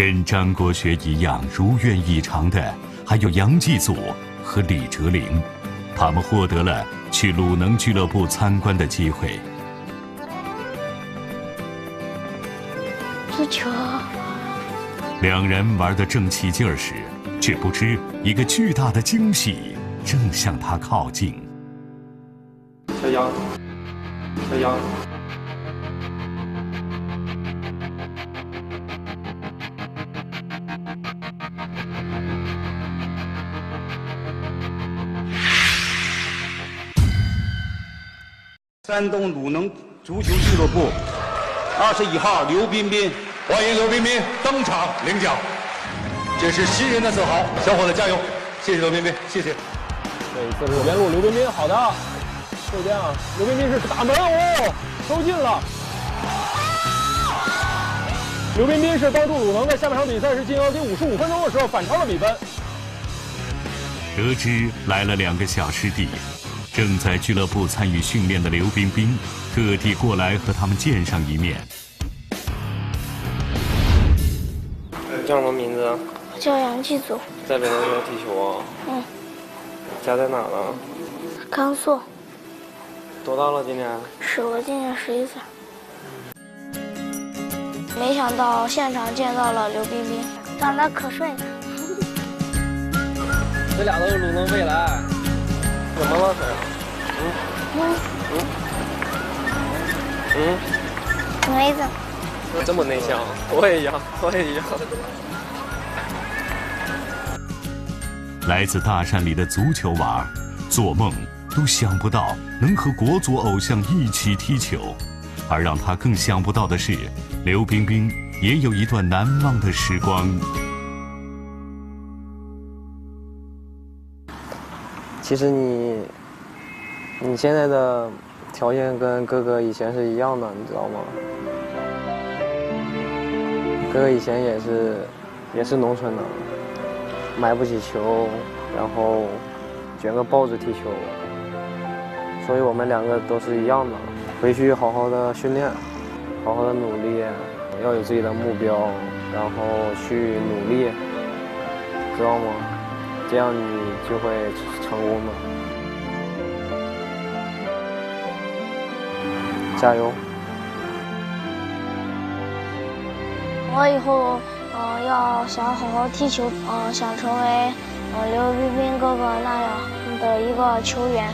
跟张国学一样如愿以偿的，还有杨继祖和李哲林，他们获得了去鲁能俱乐部参观的机会。足球。两人玩得正起劲儿时，却不知一个巨大的惊喜正向他靠近。小杨，小杨。山东鲁能足球俱乐部，二十一号刘彬彬，欢迎刘彬彬登场领奖，这是新人的自豪，小伙子加油！谢谢刘彬彬，谢谢。对这一次是左边路，刘彬彬好的，右边啊，刘彬彬是打门哦，收进了。刘彬彬是帮助鲁能在下半场比赛是进行第五十五分钟的时候反超了比分。得知来了两个小师弟。正在俱乐部参与训练的刘冰冰，特地过来和他们见上一面。你叫什么名字？我叫杨继祖。在北京踢球啊？嗯。家在哪呢？甘肃。多大了今年？是我今年十一岁。没想到现场见到了刘彬彬，长得可帅了。这俩都是鲁能未来。怎么了，嗯嗯嗯嗯，没怎么这么内向，我也一样，我也一样。来自大山里的足球娃，做梦都想不到能和国足偶像一起踢球，而让他更想不到的是，刘冰冰也有一段难忘的时光。其实你，你现在的条件跟哥哥以前是一样的，你知道吗？哥哥以前也是，也是农村的，买不起球，然后卷个报纸踢球，所以我们两个都是一样的。回去好好的训练，好好的努力，要有自己的目标，然后去努力，知道吗？这样你就会成功的，加油！我以后嗯要想好好踢球，嗯想成为嗯刘彬彬哥哥那样的一个球员。